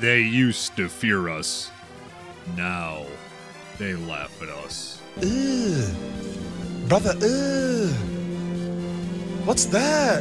They used to fear us. Now they laugh at us. Ugh. Brother, ugh. What's that?